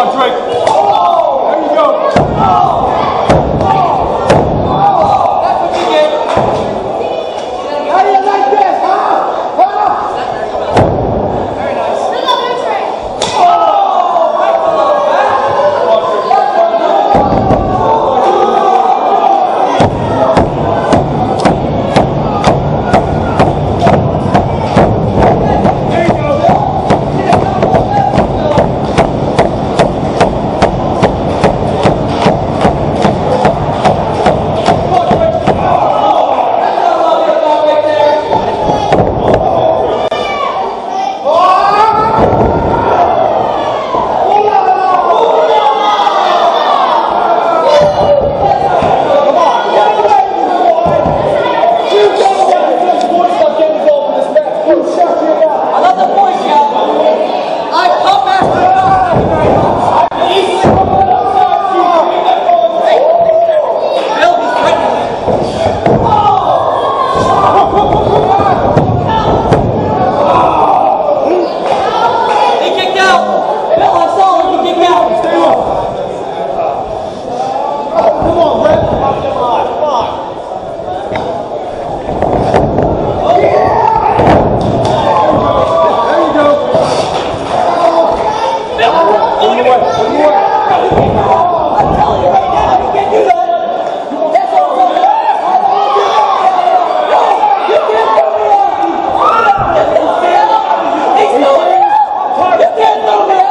on, Drake. Não, não.